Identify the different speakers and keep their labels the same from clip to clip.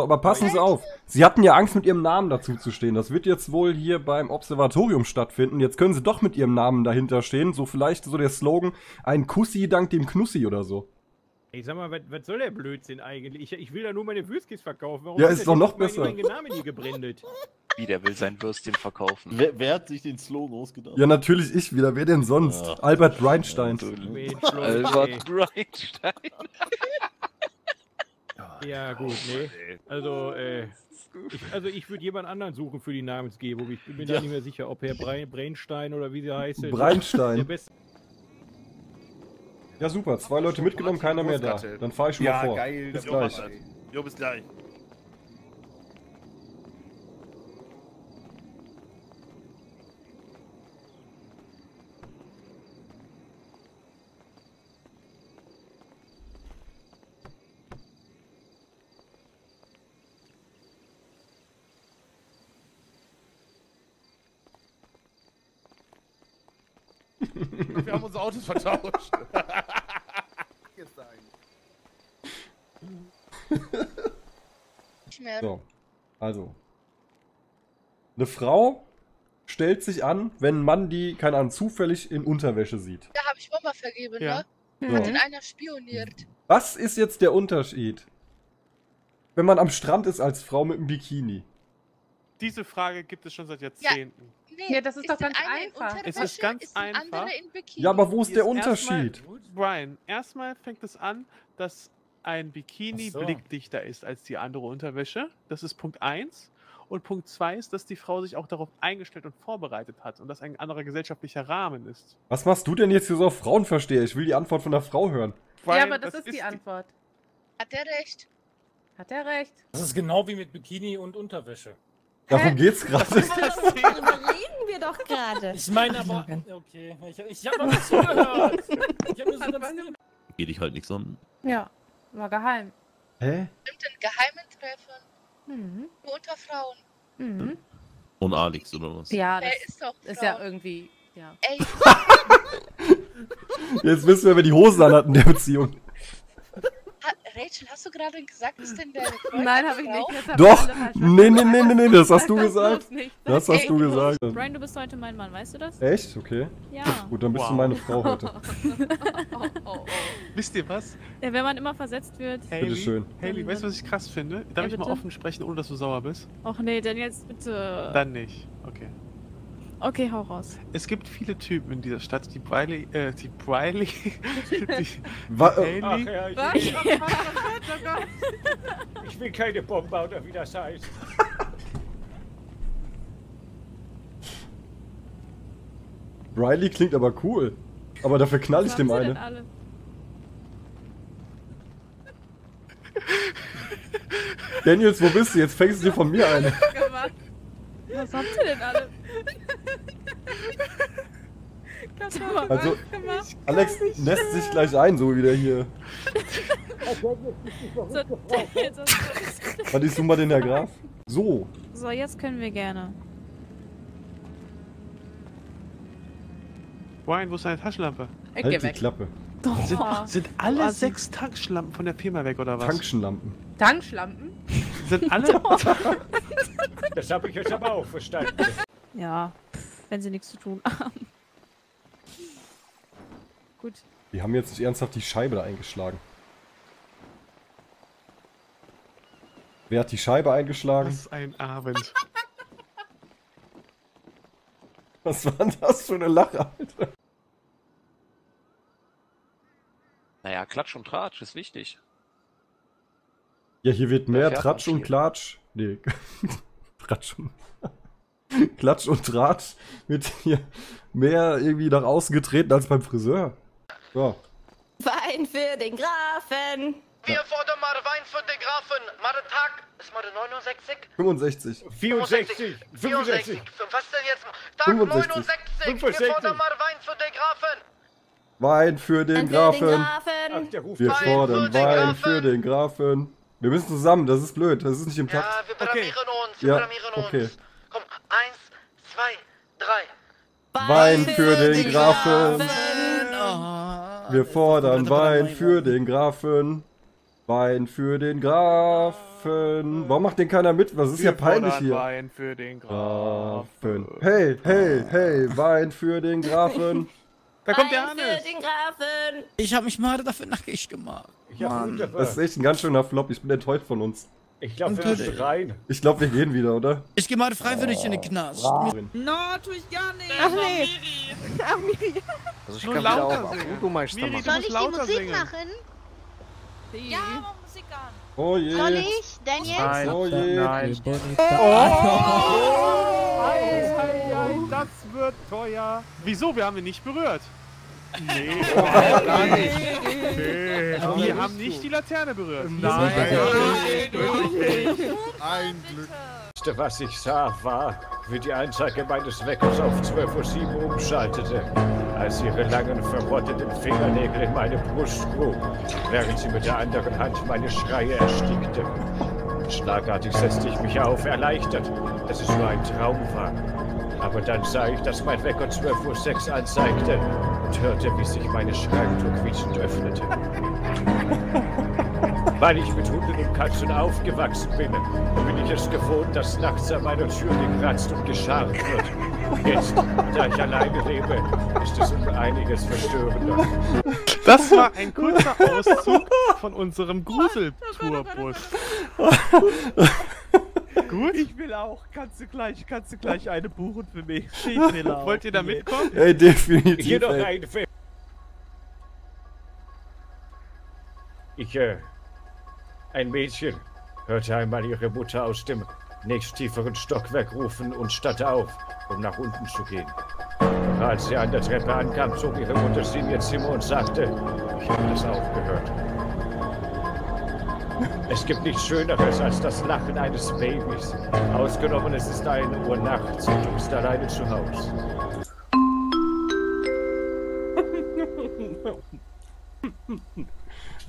Speaker 1: So, aber passen Sie auf. Sie hatten ja Angst, mit Ihrem Namen dazu zu stehen. Das wird jetzt wohl hier beim Observatorium stattfinden. Jetzt können Sie doch mit Ihrem Namen dahinter stehen. So vielleicht so der Slogan, ein Kussi dank dem Knussi oder so.
Speaker 2: Ich sag mal, was, was soll der Blödsinn eigentlich? Ich, ich will da nur meine Würstchis verkaufen. Warum
Speaker 1: Ja, ist doch noch besser.
Speaker 2: Mein Name nie gebrandet.
Speaker 3: Wie, der will sein Würstchen verkaufen.
Speaker 4: Wer, wer hat sich den Slogan ausgedacht?
Speaker 1: Ja, natürlich ich wieder. Wer denn sonst?
Speaker 4: Ja.
Speaker 1: Albert
Speaker 2: Leute, ey.
Speaker 3: Albert Grindstein.
Speaker 2: Ja, gut, nee. Also, äh, ich, also ich würde jemand anderen suchen für die Namensgebung. Ich bin mir
Speaker 4: Ja.
Speaker 2: da nicht mehr sicher, ob Herr Brei- Brainstein oder wie sie heißt. Der
Speaker 1: Breinstein.
Speaker 2: beste.
Speaker 1: Ja, super. Zwei Leute mitgenommen, keiner mehr da. Dann fahre ich schon mal vor.
Speaker 5: geil.
Speaker 1: Bis gleich.
Speaker 5: Jo, bis gleich. Wir haben unsere Autos vertauscht.
Speaker 6: Nicht mehr.
Speaker 1: So. Also. Eine Frau stellt sich an, wenn ein Mann die, keine Ahnung, zufällig in Unterwäsche sieht.
Speaker 6: Da habe ich Bomber vergeben,
Speaker 2: Ja.
Speaker 6: ne?
Speaker 1: So.
Speaker 6: Hat denn einer spioniert?
Speaker 1: Was ist jetzt der Unterschied? Wenn man am Strand ist als Frau mit einem Bikini.
Speaker 7: Diese Frage gibt es schon seit Jahrzehnten.
Speaker 6: Nee,
Speaker 8: Ja, das ist doch
Speaker 6: der
Speaker 8: ganz einfach.
Speaker 7: Es ist ganz
Speaker 6: ist ein
Speaker 7: einfach.
Speaker 6: anderer in Bikini.
Speaker 1: Ja, aber wo ist der
Speaker 7: ist erstmal-
Speaker 1: Unterschied?
Speaker 7: Brian, erstmal fängt es an, dass ein Bikini
Speaker 5: so.
Speaker 7: blickdichter ist als die andere Unterwäsche. Das ist Punkt 1. Und Punkt 2 ist, dass die Frau sich auch darauf eingestellt und vorbereitet hat und das ein anderer gesellschaftlicher Rahmen ist.
Speaker 1: Was machst du denn jetzt hier so auf Frauenversteher? Ich will die Antwort von der Frau hören.
Speaker 8: Ja,
Speaker 7: Brian,
Speaker 8: aber das, ist die Antwort.
Speaker 6: Hat der recht?
Speaker 8: Hat er recht?
Speaker 9: Das ist genau wie mit Bikini und Unterwäsche.
Speaker 1: Darum geht's gerade.
Speaker 10: Wir doch gerade.
Speaker 9: Ich meine aber. Okay, ich, ich habe noch nicht zugehört. Ich habe nur so ganz.
Speaker 4: Geht dich halt nichts an.
Speaker 8: Ja, war geheim.
Speaker 1: Hä?
Speaker 6: Stimmt in geheimen Treffen.
Speaker 8: Mhm.
Speaker 6: Nur unter Frauen.
Speaker 8: Mhm.
Speaker 4: Und Alex oder was?
Speaker 8: Ja, das
Speaker 6: ist doch
Speaker 8: ist ja irgendwie. Ja.
Speaker 6: Ey,
Speaker 1: Jetzt wissen wir, wer die Hosen anhat in der Beziehung.
Speaker 6: Rachel, hast du gerade gesagt, ist denn der
Speaker 8: Nein, habe ich nicht. Jetzt
Speaker 1: Doch! Nee, nee, nee, nee, nee, das hast du gesagt. Das hast du gesagt.
Speaker 10: Brian, du bist heute mein Mann, weißt du das?
Speaker 1: Echt? Okay.
Speaker 10: Ja.
Speaker 1: Gut, dann bist du meine Frau heute.
Speaker 8: Oh, oh, oh.
Speaker 7: Wisst ihr was?
Speaker 10: ja. Wenn man immer versetzt wird.
Speaker 7: Haley,
Speaker 1: Bitteschön.
Speaker 7: Haley, weißt du, was ich krass finde? Darf
Speaker 10: Ja,
Speaker 7: ich mal
Speaker 10: bitte?
Speaker 7: offen sprechen, ohne dass du sauer bist?
Speaker 10: Och nee, denn jetzt bitte.
Speaker 7: Dann nicht. Okay.
Speaker 10: Okay, hau raus.
Speaker 7: Es gibt viele Typen in dieser Stadt, die Briley, äh, die Briley, die
Speaker 1: Wa äh,
Speaker 2: Ach ja, ich
Speaker 8: Was?
Speaker 2: will, ich will keine Bomber oder wie das heißt.
Speaker 1: Riley klingt aber cool. Aber dafür knall ich
Speaker 10: Was
Speaker 1: dem eine. Daniels, wo bist du? Jetzt fängst du dir von mir eine.
Speaker 10: Was habt ihr denn alle?
Speaker 8: Ganz
Speaker 1: Also. Alex lässt sich gleich ein, so wie der hier. Warte, ich zoom mal den Herr Graf. So.
Speaker 10: so, jetzt können wir gerne.
Speaker 7: Brian, wo ist deine Taschenlampe?
Speaker 8: Ich
Speaker 1: Halt
Speaker 8: geh
Speaker 1: die
Speaker 8: weg.
Speaker 1: Klappe.
Speaker 7: Sind,
Speaker 8: Oh.
Speaker 7: sind alle
Speaker 10: Assi.
Speaker 7: sechs Tankschlampen von der Firma weg oder was?
Speaker 1: Tankschenlampen.
Speaker 8: Tankschlampen?
Speaker 7: Sind alle.
Speaker 2: Das habe ich jetzt aber auch verstanden.
Speaker 10: Ja, wenn sie nichts zu tun haben. Gut.
Speaker 1: Die haben jetzt nicht ernsthaft die Scheibe da eingeschlagen. Wer hat die Scheibe eingeschlagen?
Speaker 7: Was ein Abend.
Speaker 1: Was war denn das für eine Lache, Alter?
Speaker 3: Naja, Klatsch und Tratsch ist wichtig.
Speaker 1: Ja, hier wird mehr Tratsch und. Klatsch. Nee. Tratsch und. Klatsch und Tratsch wird hier mehr irgendwie nach außen getreten als beim Friseur. So.
Speaker 10: Wein für den Grafen.
Speaker 5: Wir fordern mal Wein für den Grafen. Mal den Tag. Ist mal der 69?
Speaker 1: 65.
Speaker 2: 64, 65.
Speaker 5: Was denn jetzt? Tag
Speaker 1: 65.
Speaker 5: 69. Wir
Speaker 2: 65.
Speaker 5: fordern mal Wein für den Grafen.
Speaker 1: Wein für den Grafen. Wir
Speaker 5: Wein
Speaker 1: fordern
Speaker 5: für den
Speaker 1: Wein
Speaker 5: Grafen.
Speaker 1: für den Grafen. Wir müssen zusammen, das ist blöd, das ist nicht im
Speaker 5: Ja,
Speaker 1: Takt.
Speaker 5: wir blamieren uns. Wir
Speaker 1: Ja,
Speaker 5: blamieren uns.
Speaker 1: okay.
Speaker 5: Komm, eins, zwei, drei.
Speaker 1: Wein für den Grafen. Wir fordern Wein für den Grafen. Wein für den Grafen. Warum macht denn keiner mit? Was ist ja peinlich hier.
Speaker 7: Wein für den Grafen.
Speaker 1: Hey, hey, hey, Wein für den Grafen.
Speaker 7: Da kommt der
Speaker 10: Wein für
Speaker 7: Hannes.
Speaker 10: den Grafen.
Speaker 9: Ich habe mich mal dafür nackig gemacht. Mann.
Speaker 1: Das ist echt ein ganz schöner Flop. Ich bin enttäuscht von uns.
Speaker 9: Ich glaube, wir müssen rein.
Speaker 1: Ich glaube, wir gehen wieder, oder?
Speaker 9: Ich gehe mal freiwillig in den Knast.
Speaker 8: No, tu ich gar nicht.
Speaker 10: Ach nee. Ach, Miri.
Speaker 3: Also ich
Speaker 7: Nur
Speaker 3: kann wieder
Speaker 7: lauter
Speaker 3: auf. Du meinst
Speaker 7: Miri,
Speaker 3: dann
Speaker 7: du
Speaker 3: mal.
Speaker 7: musst lauter singen.
Speaker 6: Ja, mach Musik an.
Speaker 1: Oh je.
Speaker 6: Soll ich? Daniel?
Speaker 7: Nein,
Speaker 1: Oh je.
Speaker 7: nein. Das wird teuer. Wieso? Wir haben ihn nicht berührt. Nee, gar nicht. Nee, wir haben nicht die Laterne berührt. Nein,
Speaker 11: Ein Glück. Was ich sah, war, wie die Anzeige meines Weckers auf 12.07 Uhr umschaltete, als ihre langen, verrotteten Fingernägel in meine Brust grub, während sie mit der anderen Hand meine Schreie erstickte. Schlagartig setzte ich mich auf, erleichtert, dass es nur ein Traum war. Aber dann sah ich, dass mein Wecker 12.06 Uhr anzeigte und hörte, wie sich meine Schranktür quietschend öffnete. Weil ich mit Hunden und Katzen aufgewachsen bin, bin ich es gewohnt, dass nachts an meiner Tür gekratzt und gescharrt wird. Jetzt, da ich alleine lebe, ist es um einiges verstörender.
Speaker 7: Das war ein kurzer Auszug von unserem Gruseltourbus. Gut?
Speaker 2: Ich will auch. Kannst du gleich, kannst du gleich eine buchen für mich? Ich will auch.
Speaker 7: Wollt ihr da mitkommen?
Speaker 1: Ey, definitiv.
Speaker 11: Hier noch ein Film. Ich, äh, ein Mädchen hörte einmal ihre Mutter aus dem nächsttieferen Stockwerk rufen und stand auf, um nach unten zu gehen. Doch als sie an der Treppe ankam, zog ihre Mutter sie in ihr Zimmer und sagte, ich habe das auch gehört. Es gibt nichts Schöneres als das Lachen eines Babys. Ausgenommen, es ist eine Uhr nachts und du bist alleine zu Hause.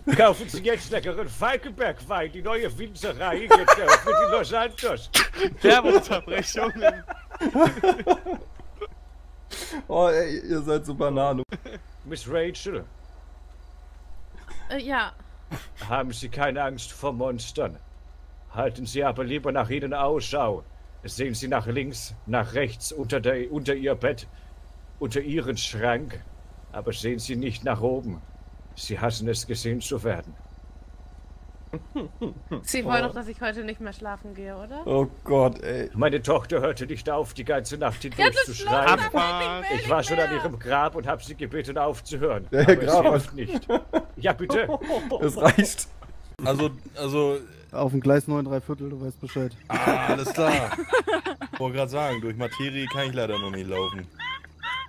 Speaker 11: Kaufen Sie jetzt leckeren Falkenberg-Wein. Die neue Winzerei geht eröffnet in Los Santos.
Speaker 7: Werbeunterbrechungen.
Speaker 1: Oh, ey, ihr seid so Banane.
Speaker 11: Miss Rachel,
Speaker 8: Äh, ja.
Speaker 11: Haben Sie keine Angst vor Monstern. Halten Sie aber lieber nach ihnen Ausschau. Sehen Sie nach links, nach rechts, unter, der, unter Ihr Bett, unter Ihren Schrank. Aber sehen Sie nicht nach oben. Sie hassen es, gesehen zu werden.
Speaker 8: Sie wollen doch, dass ich heute nicht mehr schlafen gehe, oder?
Speaker 1: Oh Gott, ey.
Speaker 11: Meine Tochter hörte nicht auf, die ganze Nacht hindurch
Speaker 8: Ja,
Speaker 11: zu schreien. Ich war schon an ihrem Grab und habe sie gebeten aufzuhören.
Speaker 1: Der
Speaker 11: Aber es hilft
Speaker 1: hat-
Speaker 11: nicht. Ja, bitte.
Speaker 1: Es reicht.
Speaker 4: Also, also,
Speaker 12: Auf dem Gleis 9 3 Viertel, du weißt Bescheid.
Speaker 4: ah, alles klar. Ich wollte gerade sagen, durch Materie kann ich leider noch nicht laufen.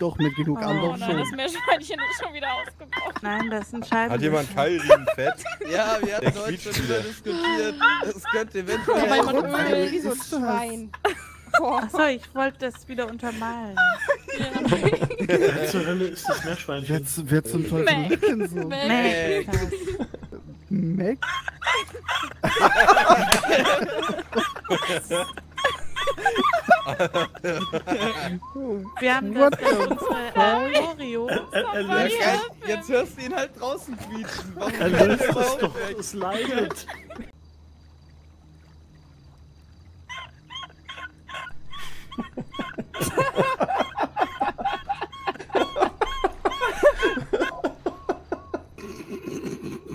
Speaker 12: Doch, mit genug
Speaker 10: Oh
Speaker 12: Anlauf
Speaker 10: nein, das. Meerschweinchen ist schon wieder ausgebrochen. Nein, das ist ein Scheiben.
Speaker 4: Hat jemand Keilriemen fett?
Speaker 9: Ja, wir hatten heute schon
Speaker 4: wieder.
Speaker 9: diskutiert. Es könnte eventuell.
Speaker 10: weil man
Speaker 12: Öl
Speaker 10: wie so ein
Speaker 12: das?
Speaker 10: Schwein. Achso, ich wollte das wieder untermalen.
Speaker 9: Zur Hölle ist das Meerschweinchen.
Speaker 12: Wer, wer zum Teufel
Speaker 10: Mac.
Speaker 12: liegt denn so?
Speaker 10: Mac.
Speaker 12: Mac?
Speaker 10: Wir haben
Speaker 12: What
Speaker 10: das bei unsere Oreo.
Speaker 9: Geil. Jetzt hörst du ihn halt draußen quietschen. Warum
Speaker 13: Er löst es doch, es leidet.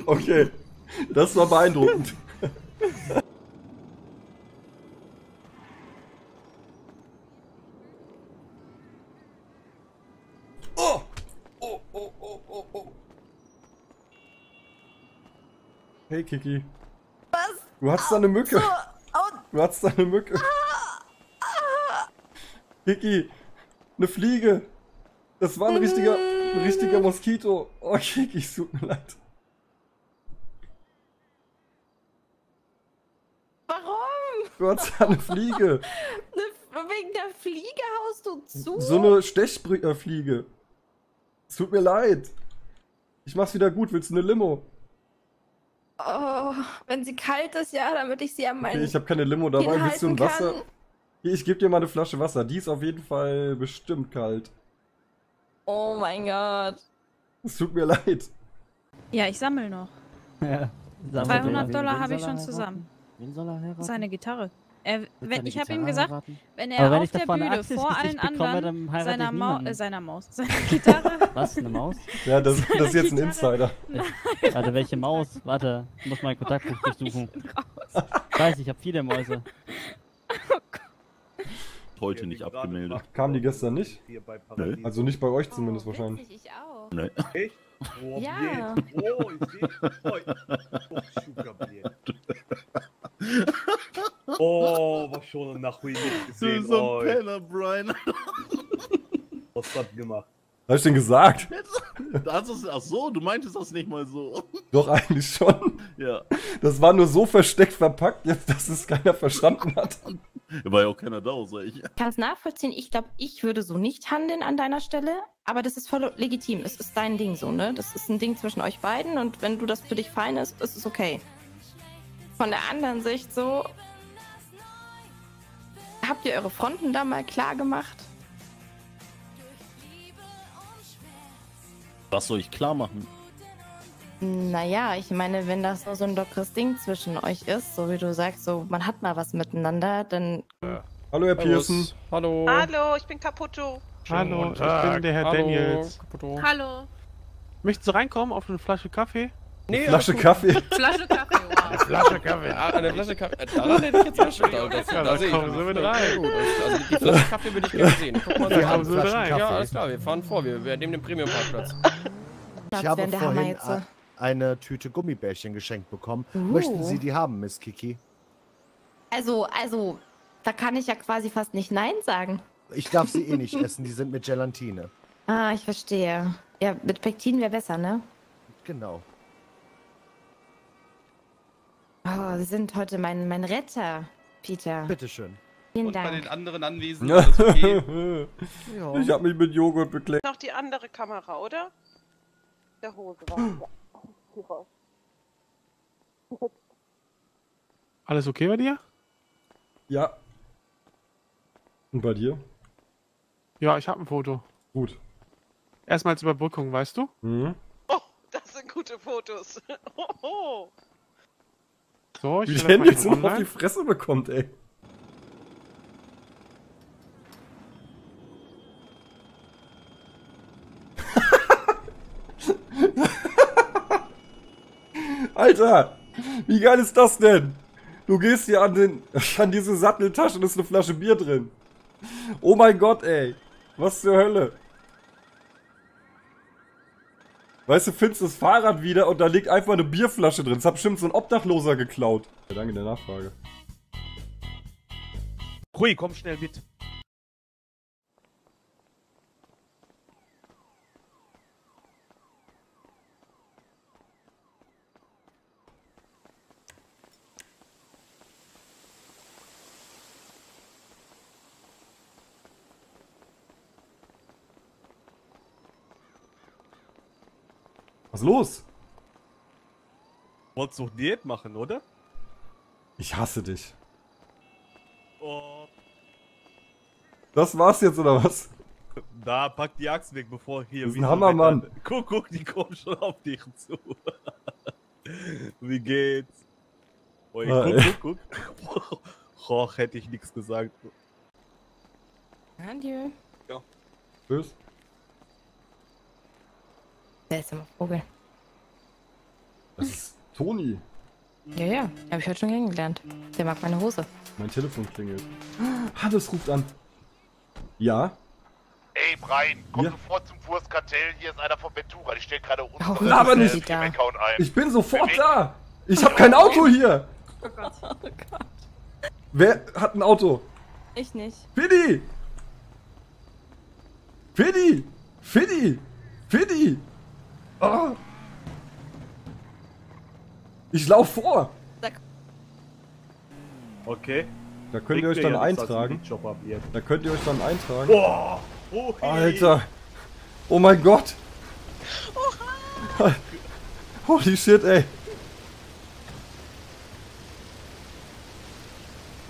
Speaker 1: Okay. Das war beeindruckend. Oh! Oh, oh, oh, oh, oh. Hey, Kiki.
Speaker 10: Was?
Speaker 1: Du hattest da eine Mücke. Du hattest da eine Mücke. Kiki, eine Fliege. Das war ein richtiger, ein richtiger Moskito. Oh, Kiki, es tut mir leid.
Speaker 10: warum?
Speaker 1: Du hattest da eine Fliege.
Speaker 10: Wegen der Fliege haust du zu?
Speaker 1: So eine Stechfliege. Es tut mir leid. Ich mach's wieder gut. Willst du eine Limo?
Speaker 10: Oh, wenn sie kalt ist, ja, damit ich sie an meinen
Speaker 1: Okay, ich habe keine Limo dabei. Willst du ein Wasser?
Speaker 10: kann.
Speaker 1: Ich gebe dir mal eine Flasche Wasser. Die ist auf jeden Fall bestimmt kalt.
Speaker 10: Oh mein Gott.
Speaker 1: Es tut mir leid.
Speaker 10: Ja, ich sammle noch.
Speaker 13: Ja,
Speaker 10: 200 Dollar habe ich schon zusammen.
Speaker 13: Wen soll er heiraten?
Speaker 14: Seine Gitarre. Er, wenn, ich habe ihm gesagt,
Speaker 13: heiraten?
Speaker 14: wenn er
Speaker 13: wenn
Speaker 14: auf der Bühne
Speaker 13: Axt ins
Speaker 14: vor allen
Speaker 13: bekomme,
Speaker 14: anderen seiner,
Speaker 13: niemanden.
Speaker 14: äh, seiner Maus, seiner Gitarre.
Speaker 13: Was, eine Maus?
Speaker 1: Ja, das, das ist jetzt ein Insider.
Speaker 13: Warte, welche Maus? Warte, ich muss mein Kontaktbuch durchsuchen. Ich weiß, ich habe viele Mäuse.
Speaker 4: Heute nicht abgemeldet.
Speaker 1: Kamen die gestern nicht?
Speaker 4: Paradies.
Speaker 1: Also nicht bei euch zumindest wahrscheinlich.
Speaker 10: Ich auch.
Speaker 4: Nee.
Speaker 15: Echt? Oh,
Speaker 10: Ja.
Speaker 15: Oh, ich sehe. Oh, super bien. Oh, was schon nach Wii
Speaker 4: Du
Speaker 15: gesehen.
Speaker 4: bist so
Speaker 15: oh,
Speaker 4: ein Penner, Brian.
Speaker 15: was hat gemacht?
Speaker 1: Was hab ich denn gesagt?
Speaker 4: Das ist, ach so, du meintest das nicht mal so.
Speaker 1: Doch, eigentlich schon.
Speaker 4: Ja.
Speaker 1: Das war nur so versteckt verpackt, jetzt, dass es keiner verstanden hat.
Speaker 4: War ja auch keiner da, außer ich.
Speaker 10: Ich kann es nachvollziehen. Ich glaube, ich würde so nicht handeln an deiner Stelle. Aber das ist voll legitim. Es ist dein Ding so, ne? Das ist ein Ding zwischen euch beiden. Und wenn du das für dich fein ist, ist es okay. Von der anderen Sicht so. Habt ihr eure Fronten da mal klar gemacht?
Speaker 4: Was soll ich klar machen?
Speaker 10: Naja, ich meine, wenn das nur so ein lockeres Ding zwischen euch ist, so wie du sagst, so man hat mal was miteinander, dann.
Speaker 1: Hallo, Herr Pearson.
Speaker 16: Hallo.
Speaker 6: Hallo, ich bin Caputo.
Speaker 7: Hallo, ich bin der Herr
Speaker 16: Hallo.
Speaker 7: Daniels.
Speaker 8: Hallo.
Speaker 7: Möchten Sie reinkommen auf eine Flasche Kaffee?
Speaker 16: Nee,
Speaker 1: Flasche
Speaker 16: gut.
Speaker 1: Kaffee.
Speaker 8: Flasche Kaffee, wow.
Speaker 7: Flasche Kaffee.
Speaker 16: Ah, eine Flasche Kaffee. äh, Daran hätte ich jetzt nicht gedacht. Das,
Speaker 7: Ja,
Speaker 16: da
Speaker 7: dann
Speaker 16: sehe ich
Speaker 7: kommen
Speaker 16: mich.
Speaker 7: Sie mit
Speaker 16: Ja,
Speaker 7: rein.
Speaker 16: Gut, also die Flasche Kaffee würde ich gerne sehen. Guck mal
Speaker 7: Wir
Speaker 16: da.
Speaker 7: haben so rein.
Speaker 16: Ja, alles klar, wir fahren vor. Wir, wir nehmen den Premium-Parkplatz.
Speaker 10: Platz
Speaker 17: Ich habe vorhin eine Tüte Gummibärchen geschenkt bekommen.
Speaker 10: Uh.
Speaker 17: Möchten Sie die haben, Miss Kiki?
Speaker 10: Also, also, da kann ich ja quasi fast nicht Nein sagen.
Speaker 17: Ich darf sie eh nicht essen, die sind mit Gelatine.
Speaker 10: Ah, ich verstehe. Ja, mit Pektin wäre besser, ne?
Speaker 17: Genau.
Speaker 10: Oh, Sie sind heute mein, mein Retter, Peter.
Speaker 17: Bitteschön.
Speaker 10: Vielen
Speaker 18: Und bei
Speaker 10: Dank.
Speaker 18: den anderen Anwesenden das okay.
Speaker 1: Ich hab mich mit Joghurt bekleckt.
Speaker 6: Noch die andere Kamera, oder? Der Hose war.
Speaker 7: Alles okay bei dir?
Speaker 1: Ja. Und bei dir?
Speaker 7: Ja, ich habe ein Foto.
Speaker 1: Gut.
Speaker 7: Erstmal als Überbrückung, weißt du?
Speaker 1: Mhm.
Speaker 6: Das sind gute Fotos. Oh,
Speaker 7: So, ich
Speaker 1: Wie der jetzt noch auf die Fresse bekommt, ey. Alter, wie geil ist das denn? Du gehst hier an, den, an diese Satteltasche und ist eine Flasche Bier drin. Oh mein Gott, ey. Was zur Hölle? Weißt du, findest das Fahrrad wieder und da liegt einfach eine Bierflasche drin. Das hat bestimmt so ein Obdachloser geklaut. Ja, danke der Nachfrage.
Speaker 15: Rui, komm schnell mit.
Speaker 1: Was ist los?
Speaker 15: Wolltest doch Diät machen, oder?
Speaker 1: Ich hasse dich.
Speaker 15: Oh,
Speaker 1: Das war's jetzt, oder was?
Speaker 15: da, pack die Axt weg, bevor hier
Speaker 1: Das ist
Speaker 15: wie
Speaker 1: ein.
Speaker 15: Wetter- Guck, guck, die kommen schon auf dich zu. wie geht's? Oh,
Speaker 1: Ah,
Speaker 15: guck, guck, guck. Och, hätte ich nichts gesagt.
Speaker 10: Adieu.
Speaker 1: Tschüss.
Speaker 10: Seltsamer Vogel.
Speaker 1: Das ist Toni.
Speaker 10: Ja, ja, habe ich heute schon kennengelernt. Der mag meine Hose.
Speaker 1: Mein Telefon klingelt. Hannes ruft an. Ja?
Speaker 19: Ey, Brian, komm
Speaker 1: Ja.
Speaker 19: sofort zum Wurstkartell. Hier ist einer von Ventura. Die stellt gerade
Speaker 10: Oh,
Speaker 19: unseren
Speaker 1: laber
Speaker 19: äh,
Speaker 1: nicht.
Speaker 19: Steam-Account ein.
Speaker 1: Ich bin sofort da. Ich habe kein Auto hier.
Speaker 10: Oh Gott. Oh Gott.
Speaker 1: Wer hat ein Auto?
Speaker 10: Ich nicht.
Speaker 1: Fiddy! Fiddy! Fiddy! Fiddy! Ah. Ich lauf vor!
Speaker 15: Okay.
Speaker 1: Da könnt ihr euch dann
Speaker 15: ja
Speaker 1: eintragen. Da könnt ihr euch dann eintragen.
Speaker 15: Boah! Oh,
Speaker 1: Alter! Oh mein Gott! Holy shit, ey!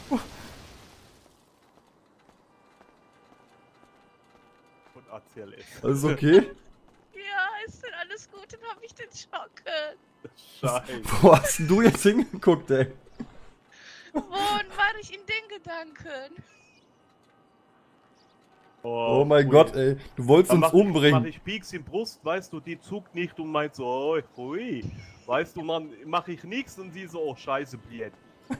Speaker 15: Und ACLS.
Speaker 1: Alles okay?
Speaker 6: Dann hab ich den Schocken.
Speaker 15: Scheiße.
Speaker 1: Wo hast denn du jetzt hingeguckt, ey?
Speaker 6: Wohn war ich in den Gedanken?
Speaker 1: Oh mein Gott, ey. Du wolltest
Speaker 15: Dann
Speaker 1: uns
Speaker 15: mach Ich,
Speaker 1: umbringen.
Speaker 15: mach ich Pieks in Brust, weißt du, die zuckt nicht und meint so, oh, hui. Weißt du, man, mach ich nichts und sie so, oh, scheiße, Biet.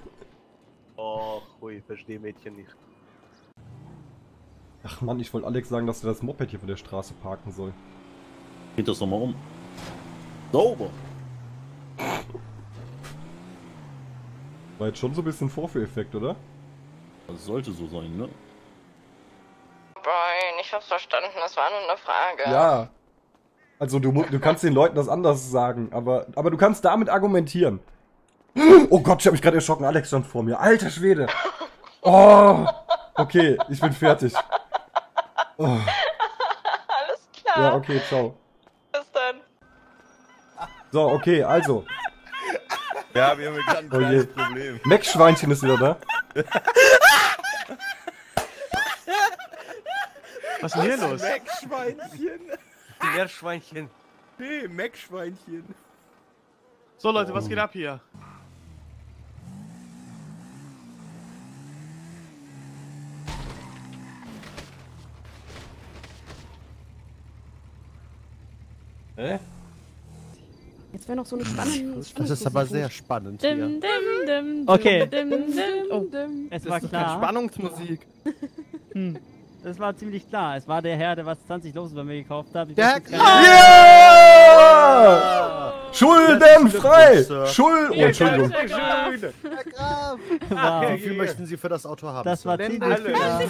Speaker 15: Oh, hui, versteh Mädchen nicht.
Speaker 1: Ach Mann, ich wollte Alex sagen, dass er das Moped hier von der Straße parken soll.
Speaker 15: Geht das nochmal um. Sauber.
Speaker 1: War jetzt schon so ein bisschen Vorführeffekt, oder?
Speaker 15: Das sollte so sein, ne?
Speaker 10: Brian, ich hab's verstanden, das war nur eine Frage.
Speaker 1: Ja. Also du, du kannst den Leuten das anders sagen, aber, aber du kannst damit argumentieren. Oh Gott, ich habe mich gerade erschrocken. Alex stand vor mir. Alter Schwede. Oh. Okay, ich bin fertig. Oh.
Speaker 10: Alles klar.
Speaker 1: Ja, okay, ciao. So, okay, also.
Speaker 4: Ja, wir haben gerade ein
Speaker 1: Oh
Speaker 4: kleines Problem.
Speaker 1: Mac-Schweinchen ist wieder da.
Speaker 7: Was ist denn hier los?
Speaker 15: Meckschweinchen.
Speaker 18: Meerschweinchen.
Speaker 15: Nee, Meckschweinchen.
Speaker 7: So Leute, was geht ab hier?
Speaker 1: Hä?
Speaker 14: Jetzt wäre noch so eine spannende.
Speaker 17: Das ist aber sehr spannend hier.
Speaker 14: Dim, dim, dim,
Speaker 13: Okay.
Speaker 14: dim, dim, dim,
Speaker 13: Oh. Es
Speaker 12: Das
Speaker 13: war
Speaker 12: ist doch keine
Speaker 13: klar.
Speaker 12: Spannungsmusik.
Speaker 13: Hm. Das war ziemlich klar. Es war der Herr, der was 20 los bei mir gekauft hat. Ich
Speaker 12: Der
Speaker 13: nicht-
Speaker 1: Ja! Schuldenfrei! Schuld... Oh, Entschuldigung.
Speaker 17: Herr Graf!
Speaker 13: Wow.
Speaker 17: Wie viel möchten Sie für das Auto haben?
Speaker 13: Das war ziemlich klar.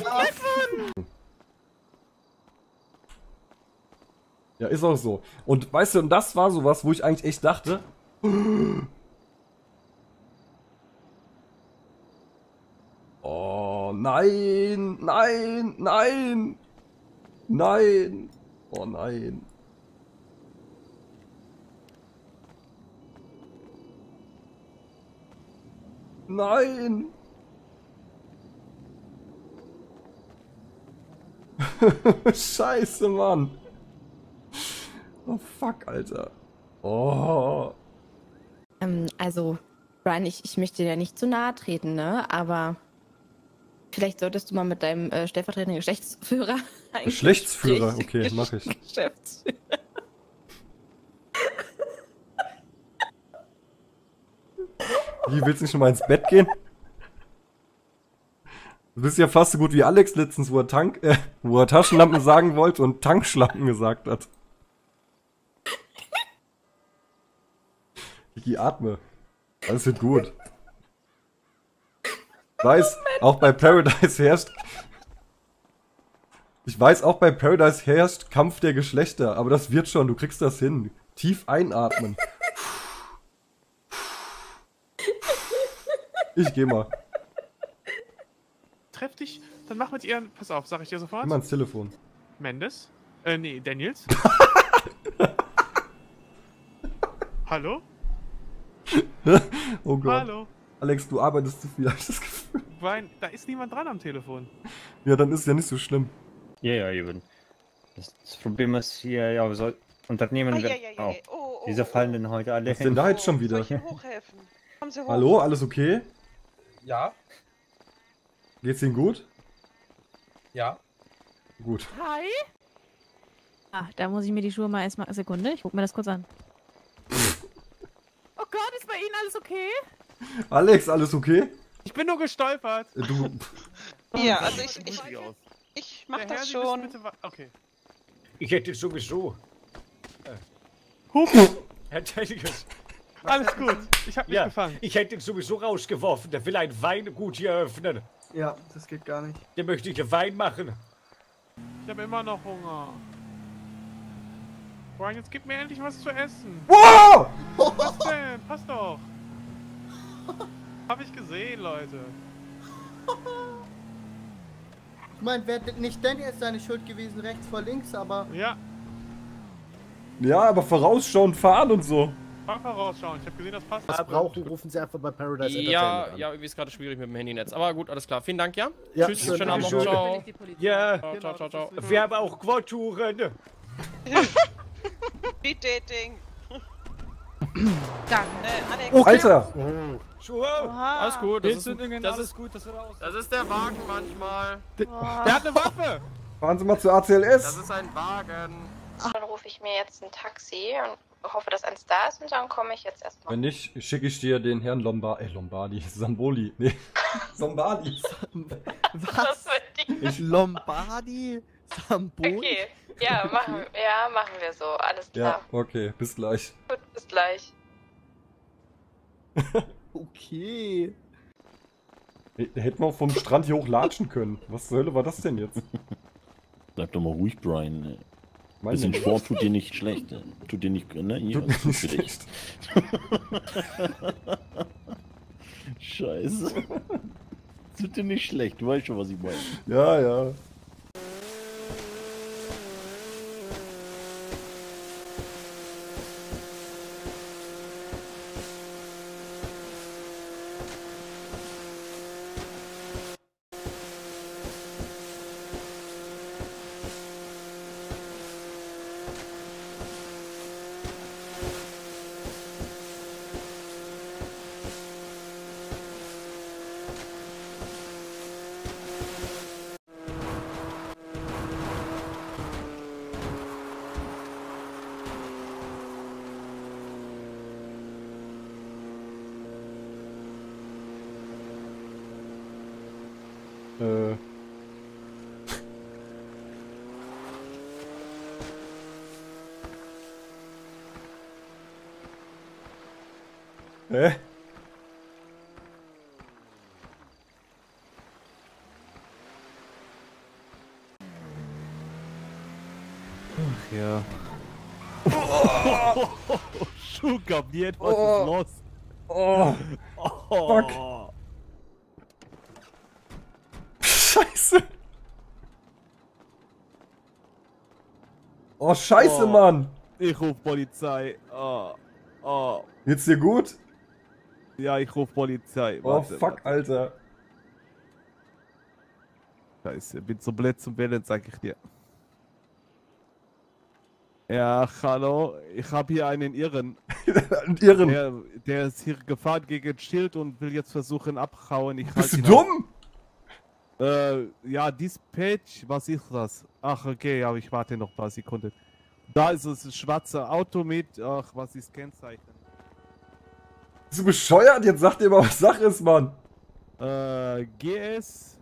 Speaker 1: Ja, ist auch so. Und weißt du, und das war sowas, wo ich eigentlich echt dachte. Oh, nein, nein, nein, nein, oh nein. Nein. Scheiße, Mann. Oh fuck, Alter. Oh.
Speaker 10: Ähm, also, Brian, ich, ich möchte dir ja nicht zu nahe treten, ne? Aber vielleicht solltest du mal mit deinem äh, stellvertretenden Geschlechtsführer.
Speaker 1: Geschlechtsführer, okay, mach ich.
Speaker 10: Geschäftsführer.
Speaker 1: Wie, willst du nicht schon mal ins Bett gehen? Du bist ja fast so gut wie Alex letztens, wo er, Tank, äh, wo er Taschenlampen sagen wollte und Tankschlampen gesagt hat. Kiki, atme. Alles wird gut. Ich weiß, auch bei Paradise herrscht. Ich weiß, auch bei Paradise herrscht Kampf der Geschlechter, aber das wird schon, du kriegst das hin. Tief einatmen. Ich geh mal.
Speaker 7: Treff dich, dann mach mit ihr. Pass auf, sag ich dir sofort.
Speaker 1: Mal ans Telefon.
Speaker 7: Mendes? Äh, nee, Daniels. Hallo?
Speaker 1: Oh Gott.
Speaker 7: Hallo?
Speaker 1: Alex, du arbeitest zu viel, hab ich das Gefühl.
Speaker 7: Brian, da ist niemand dran am Telefon.
Speaker 1: Ja, dann ist ja nicht so schlimm.
Speaker 20: Ja, ja, eben. Das, das Problem ist hier, ja, wir sollten Unternehmen.
Speaker 6: Ah, ja, ja, ja,
Speaker 20: oh.
Speaker 6: ja. Oh, oh,
Speaker 20: Wieso
Speaker 6: oh,
Speaker 20: fallen denn heute alle
Speaker 1: Was denn da jetzt schon wieder? Hallo, alles okay?
Speaker 18: Ja,
Speaker 1: Geht's Ihnen gut?
Speaker 18: ja.
Speaker 1: Gut.
Speaker 14: Hi. Ah, da muss ich mir die Schuhe mal erstmal. Sekunde, ich guck mir das kurz an. Oh Gott, ist bei Ihnen alles okay?
Speaker 1: Alex, alles okay?
Speaker 7: Ich bin nur gestolpert.
Speaker 1: Äh, Du.
Speaker 6: Ja, also ich, ich, ich mach
Speaker 7: Herr,
Speaker 6: das schon.
Speaker 7: Okay.
Speaker 11: Ich hätte sowieso.
Speaker 7: Hup.
Speaker 11: Herr Tellingers.
Speaker 7: Alles gut. Ich hab mich
Speaker 11: Ja,
Speaker 7: gefangen.
Speaker 11: ich hätte ihn sowieso rausgeworfen. Der will ein Weingut hier öffnen.
Speaker 12: Ja, das geht gar nicht.
Speaker 11: Der möchte hier Wein machen.
Speaker 7: Ich habe immer noch Hunger. Brian, jetzt gib mir endlich was zu essen.
Speaker 1: Wow!
Speaker 7: Was denn? Passt doch. Hab ich gesehen, Leute.
Speaker 12: Ich meine, wäre nicht Danny ist seine Schuld gewesen, rechts vor links, aber.
Speaker 7: Ja,
Speaker 1: Ja, aber vorausschauend fahren und so.
Speaker 7: mach vorausschauen. Ich habe gesehen, das passt.
Speaker 17: Was brauchen, rufen Sie einfach bei Paradise
Speaker 16: Ja,
Speaker 17: Entertainment an.
Speaker 16: ja, irgendwie ist gerade schwierig mit dem Handynetz. Aber gut, alles klar. Vielen Dank, ja?
Speaker 17: Ja,
Speaker 16: Tschüss,
Speaker 17: schön,
Speaker 16: schönen Abend. Ciao.
Speaker 11: Ja,
Speaker 16: Ciao, ciao, ciao, ciao.
Speaker 11: wir haben auch Quad-Touren.
Speaker 6: Speed Dating.
Speaker 21: Dann, äh, Alex.
Speaker 1: Okay. Alter!
Speaker 21: Oha.
Speaker 16: Alles gut, das ist, das
Speaker 2: alles
Speaker 16: ist,
Speaker 2: gut, das wird aus.
Speaker 16: das ist der Wagen manchmal.
Speaker 15: Der hat eine Waffe!
Speaker 1: Fahren Sie mal zur
Speaker 16: Das
Speaker 1: ACLS.
Speaker 16: ist ein Wagen.
Speaker 10: Dann rufe ich mir jetzt ein Taxi und hoffe, dass eins da ist und dann komme ich jetzt erstmal.
Speaker 1: Wenn nicht, schicke ich dir den Herrn Lombard, äh, Lombardi, Samboli, nee, Sombardi.
Speaker 10: Was?
Speaker 12: Ich Lombardi? Samboli?
Speaker 10: Okay, ja machen, ja, machen wir so. Alles
Speaker 1: Ja,
Speaker 10: klar.
Speaker 1: okay, bis gleich.
Speaker 10: Gut, bis gleich.
Speaker 12: Okay.
Speaker 1: Hätten wir vom Strand hier hoch latschen können. Was zur Hölle war das denn jetzt?
Speaker 22: Bleib doch mal ruhig, Brian. ey.
Speaker 1: Mein
Speaker 22: Bisschen
Speaker 1: Gott.
Speaker 22: Sport tut dir nicht schlecht. Tut dir nicht, ne? Hier,
Speaker 1: Tut nicht
Speaker 22: dich. Scheiße. Tut dir nicht schlecht, du weißt schon, was ich meine.
Speaker 1: Ja, ja. Hä?
Speaker 15: Ach ja. Oh, Schuhkapiert, was
Speaker 1: Oh.
Speaker 15: ist los?
Speaker 1: Oh.
Speaker 15: Oh.
Speaker 1: Fuck. Scheiße. Oh, scheiße,
Speaker 15: Oh.
Speaker 1: Mann.
Speaker 15: Ich ruf Polizei. Oh. Oh.
Speaker 1: Geht's dir gut?
Speaker 15: Ja, ich ruf Polizei.
Speaker 1: Oh,
Speaker 15: Warte,
Speaker 1: fuck, Alter.
Speaker 15: Scheiße, bin so blöd zum Wählen, sag ich dir. Ja, hallo, ich habe hier einen Irren.
Speaker 1: Einen Irren?
Speaker 15: Der, der ist hier gefahren gegen ein Schild und will jetzt versuchen abhauen. Ich
Speaker 1: Bist
Speaker 15: halt
Speaker 1: du dumm?
Speaker 15: Äh, ja, Dispatch, was ist das? Ach, okay, aber ich warte noch ein paar Sekunden. Da ist es ein schwarzer Auto mit, ach, was ist Kennzeichen?
Speaker 1: Bist du bescheuert? Jetzt sag dir mal, was Sache ist, Mann.
Speaker 15: Äh, GS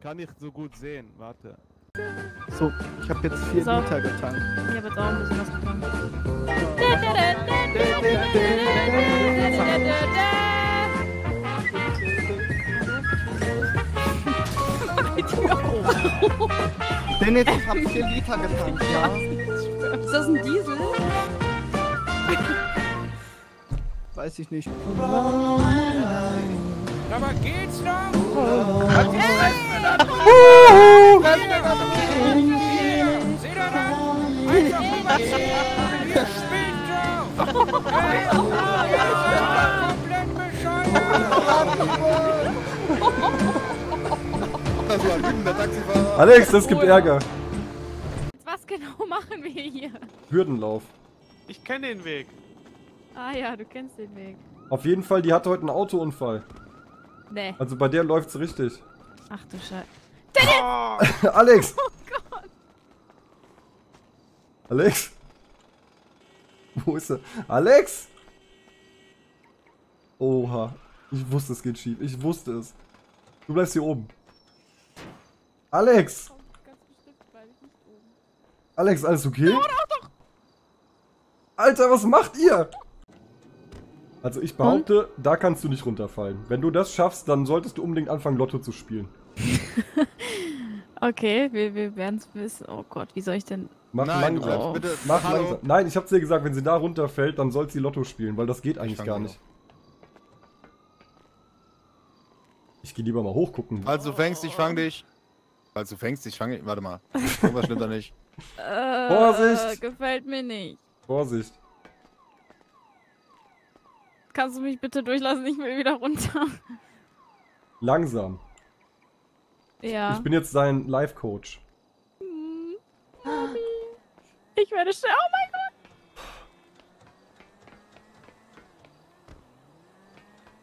Speaker 15: kann ich so gut sehen, warte.
Speaker 12: So, ich habe jetzt vier
Speaker 14: So.
Speaker 12: Liter getankt.
Speaker 14: Ich habe jetzt auch ein bisschen was getan.
Speaker 12: Dennis, ich habe vier Liter getankt, ja?
Speaker 14: Ist das ein Diesel?
Speaker 12: Weiß ich nicht.
Speaker 23: Aber geht's noch? Oh,
Speaker 4: Taxifahrer.
Speaker 1: Alex, das gibt Ärger.
Speaker 14: Was genau machen wir hier?
Speaker 1: Hürdenlauf.
Speaker 15: Ich kenne den Weg.
Speaker 14: Ah ja, du kennst den Weg.
Speaker 1: Auf jeden Fall, die hatte heute einen Autounfall.
Speaker 14: Nee.
Speaker 1: Also bei der läuft's richtig.
Speaker 14: Ach du Scheiße.
Speaker 1: Alex!
Speaker 14: Oh Gott.
Speaker 1: Alex? Wo ist er? Alex! Oha. Ich wusste, es geht schief. Ich wusste es. Du bleibst hier oben. Alex! Alex, alles okay? Alter, was macht ihr? Also ich behaupte, da kannst du nicht runterfallen. Wenn du das schaffst, dann solltest du unbedingt anfangen, Lotto zu spielen.
Speaker 14: Okay, wir, wir werden es wissen. Oh Gott, wie soll ich denn...
Speaker 1: Mach
Speaker 4: Nein,
Speaker 1: langsam.
Speaker 4: bleibst bitte-
Speaker 1: Mach
Speaker 4: Hallo?
Speaker 1: langsam. Nein, ich hab's dir gesagt, wenn sie da runterfällt, dann soll sie Lotto spielen, weil das geht eigentlich
Speaker 4: fang
Speaker 1: gar nicht. Ich geh lieber mal hochgucken.
Speaker 4: Falls du fängst, ich fang dich. Falls du fängst, ich fange. Warte mal. Irgendwas stimmt da nicht.
Speaker 14: Äh,
Speaker 1: Vorsicht!
Speaker 14: Gefällt mir nicht.
Speaker 1: Vorsicht.
Speaker 14: Kannst du mich bitte durchlassen? Ich will wieder runter.
Speaker 1: Langsam.
Speaker 14: Ja.
Speaker 1: Ich bin jetzt dein Life-Coach.
Speaker 14: Ich werde schnell. Oh mein Gott.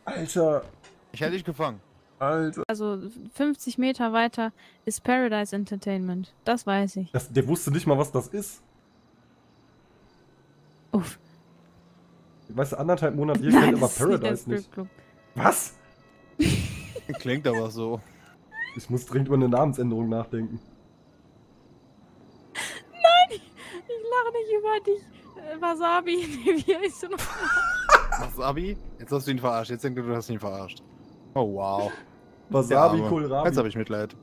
Speaker 1: Alter.
Speaker 4: Ich hätte dich gefangen.
Speaker 1: Alter.
Speaker 14: Also 50 Meter weiter ist Paradise Entertainment. Das weiß ich.
Speaker 1: Das, der wusste nicht mal, was das ist.
Speaker 14: Uff.
Speaker 1: Weißt du, anderthalb Monate hier
Speaker 14: Nein,
Speaker 1: kennt aber
Speaker 14: ist
Speaker 1: Paradise nicht. Was?
Speaker 4: Klingt aber so.
Speaker 1: Ich muss dringend über eine Namensänderung nachdenken.
Speaker 14: Nein, ich, ich lache nicht über dich. Äh, Wasabi, nee, wie heißt du noch?
Speaker 4: Machst Abi? Jetzt hast du ihn verarscht. Jetzt denkt er, du hast ihn verarscht. Oh wow.
Speaker 1: Wasabi,
Speaker 4: Arme.
Speaker 1: Kohlrabi.
Speaker 4: Jetzt habe ich Mitleid.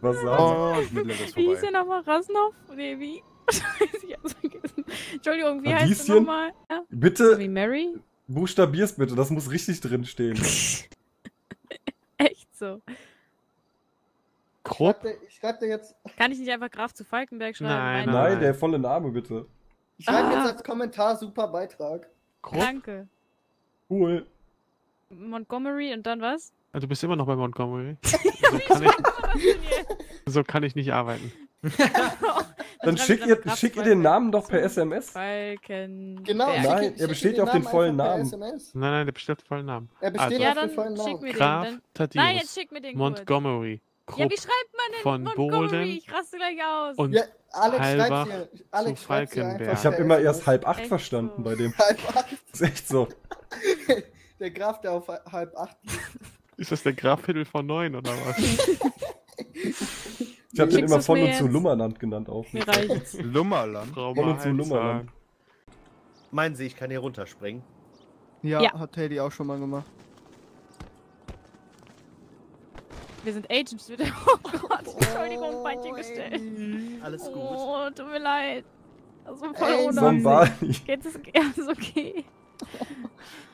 Speaker 1: Wasabi.
Speaker 4: Oh, das Mitleid ist
Speaker 14: Wie hieß
Speaker 4: vorbei.
Speaker 14: der nochmal? Rasnov? Nee, wie? Ich hab's vergessen. Entschuldigung, wie heißt du
Speaker 1: Radieschen?
Speaker 14: nochmal? Ja?
Speaker 1: Bitte
Speaker 14: Wie Mary?
Speaker 1: buchstabier's bitte, das muss richtig drin stehen.
Speaker 14: Echt so.
Speaker 7: Krupp?
Speaker 12: Ich schreibe dir jetzt,
Speaker 14: Kann ich nicht einfach Graf zu Falkenberg schreiben?
Speaker 7: Nein,
Speaker 14: Meine-
Speaker 1: Nein, der volle Name bitte.
Speaker 12: ich schreib
Speaker 14: Ah.
Speaker 12: jetzt als Kommentar super Beitrag.
Speaker 14: Danke.
Speaker 1: Cool.
Speaker 14: Montgomery und dann was?
Speaker 7: Ah, Du bist immer noch bei Montgomery. So kann ich, so kann ich nicht arbeiten.
Speaker 1: Dann schick ihr,
Speaker 14: Graf
Speaker 1: schick ihr den Namen doch per SMS.
Speaker 14: Falkenberg.
Speaker 12: Genau,
Speaker 1: Nein, er
Speaker 12: schick
Speaker 1: besteht
Speaker 12: dir
Speaker 1: auf den vollen Namen.
Speaker 12: SMS.
Speaker 7: Nein, nein, der bestellt vollen Namen.
Speaker 12: Er besteht
Speaker 7: Also,
Speaker 14: Ja,
Speaker 12: auf den vollen
Speaker 14: schick
Speaker 12: Namen.
Speaker 14: mir den.
Speaker 7: Graf
Speaker 14: Dann...
Speaker 7: Thaddeus.
Speaker 14: Nein, jetzt schick mir den.
Speaker 7: Montgomery.
Speaker 14: Ja,
Speaker 7: Krupp
Speaker 14: wie schreibt man denn
Speaker 7: von
Speaker 14: Montgomery?
Speaker 7: Bolden
Speaker 14: Ich raste gleich aus.
Speaker 7: und
Speaker 12: Ja, Alex
Speaker 7: Halbach
Speaker 12: schreibt dir, Alex
Speaker 7: zu
Speaker 12: schreibt
Speaker 7: Falkenberg.
Speaker 12: einfach
Speaker 1: Ich habe immer erst halb acht
Speaker 14: Echt
Speaker 1: verstanden
Speaker 14: so.
Speaker 1: bei dem.
Speaker 12: Halb acht.
Speaker 1: ist echt so.
Speaker 12: Der Graf, der auf halb acht.
Speaker 7: Ist das der Grafviertel von neun oder was?
Speaker 1: Ich habe den immer von und zu? Lummerland genannt auch.
Speaker 14: Mir reicht's.
Speaker 4: Lummerland.
Speaker 7: Frau
Speaker 1: Von und zu Lummerland.
Speaker 17: Meinen Sie, ich kann hier runterspringen?
Speaker 12: Ja,
Speaker 14: Ja.
Speaker 12: hat Teddy auch schon mal gemacht.
Speaker 14: Wir sind Agents wieder. Oh Gott, Entschuldigung, Beinchen gestellt.
Speaker 17: Alles gut.
Speaker 14: Oh, tut mir leid. Also voll
Speaker 12: Ey,
Speaker 14: ohne.
Speaker 1: Sonbali.
Speaker 14: Geht es ja, ist okay.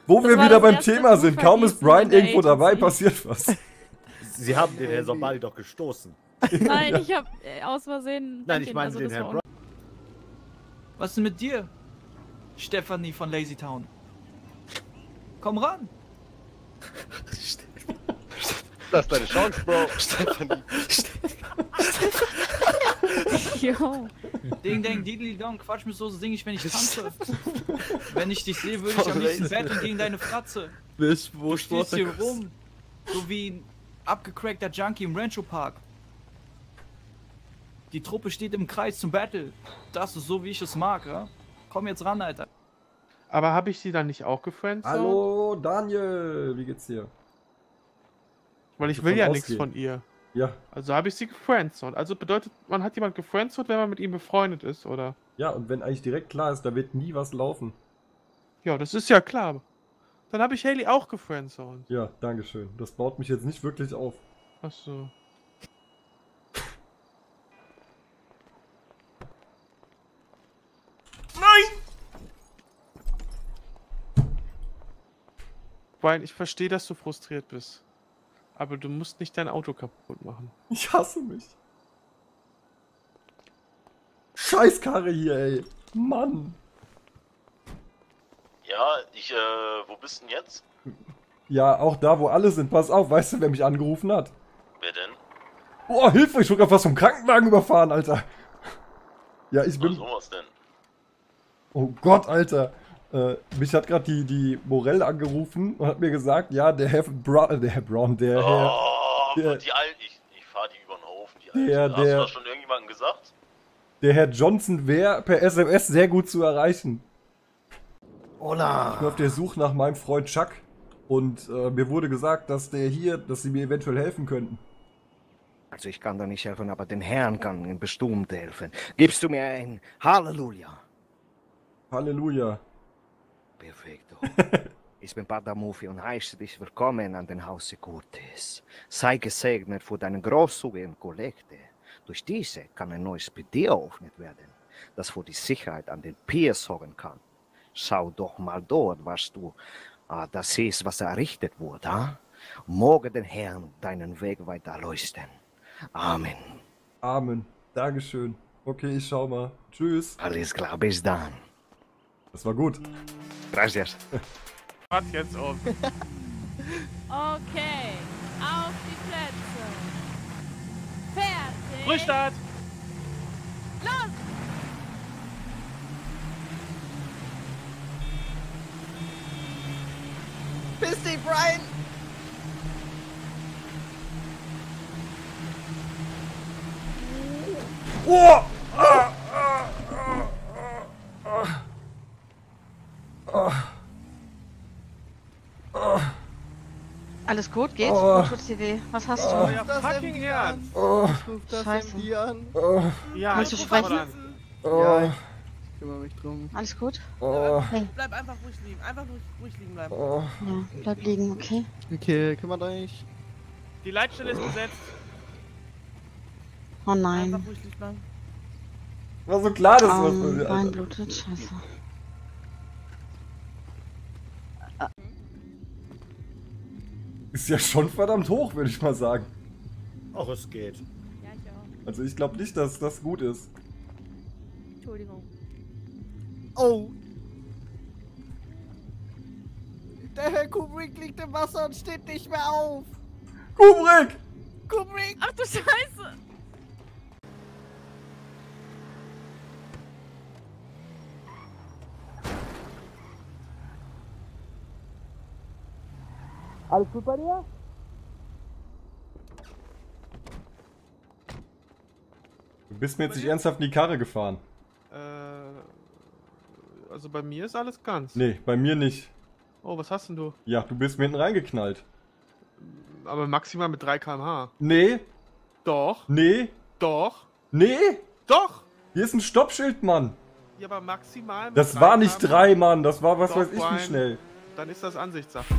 Speaker 1: Wo
Speaker 14: Das
Speaker 1: wir
Speaker 14: war
Speaker 1: wieder
Speaker 14: das
Speaker 1: beim Thema sind, kaum ist Brian irgendwo dabei, passiert was.
Speaker 17: Sie haben den Herrn Sombali doch gestoßen.
Speaker 14: Nein, ich hab äh, aus Versehen.
Speaker 17: Nein, ich meine
Speaker 14: also
Speaker 17: den Herrn Brown.
Speaker 24: Was ist denn mit dir? Stephanie von Lazy Town. Komm ran.
Speaker 25: Das ist deine Chance, Bro. Stefanie.
Speaker 14: Jo.
Speaker 24: Ding, ding, didli dong, Quatsch mit so sing ich, wenn ich tanze. wenn ich dich sehe, würde ich am liebsten betteln gegen deine Fratze.
Speaker 4: Bis
Speaker 24: Du stehst hier rum, so wie ein abgecrackter Junkie im Rancho Park. Die Truppe steht im Kreis zum Battle. Das ist so, wie ich es mag, ja? Komm jetzt ran, Alter.
Speaker 7: Aber habe ich sie dann nicht auch gefriendzoned?
Speaker 1: Hallo, Daniel, wie geht's dir?
Speaker 7: Weil ich will ja nichts von ihr.
Speaker 1: Ja,
Speaker 7: Also habe ich sie gefriendzoned. Also bedeutet, man hat jemand gefriendzoned, wenn man mit ihm befreundet ist, oder?
Speaker 1: ja, und wenn eigentlich direkt klar ist, da wird nie was laufen.
Speaker 7: Ja, das ist ja klar. Dann habe ich Haley auch gefriendzoned.
Speaker 1: Ja, dankeschön. Das baut mich jetzt nicht wirklich auf.
Speaker 7: Ach so. Brian, ich verstehe, dass du frustriert bist. Aber du musst nicht dein Auto kaputt machen.
Speaker 1: Ich hasse mich. Scheiß Karre hier, ey. Mann.
Speaker 22: Ja, ich, äh, wo bist denn jetzt?
Speaker 1: Ja, auch da, wo alle sind. Pass auf, weißt du, wer mich angerufen hat?
Speaker 22: Wer denn?
Speaker 1: Boah, Hilfe, ich wurde grad was vom Krankenwagen überfahren, Alter. Ja, ich bin...
Speaker 22: sowas denn?
Speaker 1: Oh Gott, Alter. Äh, mich hat gerade die, die Morell angerufen und hat mir gesagt, ja, der Herr Brown, äh, der Herr Brown, der Herr,
Speaker 22: Oh,
Speaker 1: der,
Speaker 22: die Alte, ich, ich fahr die über den Haufen, die Alte.
Speaker 1: Der-
Speaker 22: Hast du
Speaker 1: der-
Speaker 22: das schon irgendjemandem gesagt?
Speaker 1: der Herr Johnson wäre per SMS sehr gut zu erreichen.
Speaker 17: Hola.
Speaker 1: Ich bin auf der Suche nach meinem Freund Chuck und äh, mir wurde gesagt, dass der hier, dass sie mir eventuell helfen könnten.
Speaker 26: Also ich kann da nicht helfen, aber den Herrn kann bestimmt helfen. Gibst du mir ein Halleluja?
Speaker 1: Halleluja.
Speaker 26: Perfekto. ich bin Padamufi und heiße dich willkommen an den Hause Curtis. Sei gesegnet für deine großzügigen Kollekte. Durch diese kann ein neues PD eröffnet werden, das für die Sicherheit an den Pier sorgen kann. Schau doch mal dort, was du ah, das ist, was errichtet wurde. Ah? Moge den Herrn deinen Weg weiter leuchten. Amen.
Speaker 1: Amen. Dankeschön. Okay, ich schau mal. Tschüss.
Speaker 26: Alles klar, bis dann.
Speaker 1: Das war gut.
Speaker 26: Gracias.
Speaker 7: Warte jetzt auf.
Speaker 14: Okay, auf die Plätze. Fertig.
Speaker 7: Frühstart!
Speaker 14: Los!
Speaker 17: Verpiss dich, Brian!
Speaker 1: Oh! Ah, ah, ah, ah,
Speaker 27: Alles gut, geht's?
Speaker 1: Oh.
Speaker 27: Tut's dir weh? Was hast du?
Speaker 1: Oh.
Speaker 7: Euer fucking Herz.
Speaker 1: Oh.
Speaker 12: Das
Speaker 27: Scheiße.
Speaker 12: MD an.
Speaker 1: Oh.
Speaker 7: Ja,
Speaker 27: Kannst du sprechen?
Speaker 1: Oh.
Speaker 12: Ja, ich kümmere mich drum.
Speaker 27: Alles gut?
Speaker 1: Oh.
Speaker 27: Hey.
Speaker 2: Bleib einfach ruhig liegen. Einfach ruhig, ruhig liegen bleiben.
Speaker 1: Oh.
Speaker 27: Ja, bleib liegen, okay?
Speaker 12: Okay, kümmert euch.
Speaker 7: Die Leitstelle ist besetzt.
Speaker 27: Oh nein.
Speaker 2: Einfach ruhig liegen bleiben.
Speaker 1: War so klar, dass was
Speaker 27: Ähm,
Speaker 1: passiert.
Speaker 27: Bein
Speaker 1: Alter.
Speaker 27: blutet, scheiße.
Speaker 1: Ist ja schon verdammt hoch, würde ich mal sagen.
Speaker 22: Ach, es geht.
Speaker 14: Ja, ich auch.
Speaker 1: Also ich glaube nicht, dass das gut ist.
Speaker 14: Entschuldigung.
Speaker 17: Oh. Der Herr Kubrick liegt im Wasser und steht nicht mehr auf.
Speaker 1: Kubrick!
Speaker 17: Kubrick!
Speaker 14: Ach du Scheiße!
Speaker 17: Alles gut bei dir?
Speaker 1: Du bist mir jetzt nicht ernsthaft in die Karre gefahren.
Speaker 7: Äh, also bei mir ist alles ganz.
Speaker 1: Nee, bei mir nicht.
Speaker 7: Oh, was hast denn du?
Speaker 1: Ja, du bist mir hinten reingeknallt.
Speaker 7: Aber maximal mit 3 km/h.
Speaker 1: Nee,
Speaker 7: Doch,
Speaker 1: nee,
Speaker 7: doch,
Speaker 1: nee!
Speaker 7: doch!
Speaker 1: Hier ist ein Stoppschild, Mann!
Speaker 7: Ja, aber maximal mit
Speaker 1: Das
Speaker 7: 3
Speaker 1: war nicht
Speaker 7: km/h.
Speaker 1: drei, Mann, das war was
Speaker 7: Doch,
Speaker 1: weiß ich wie schnell.
Speaker 7: Dann ist das Ansichtssache.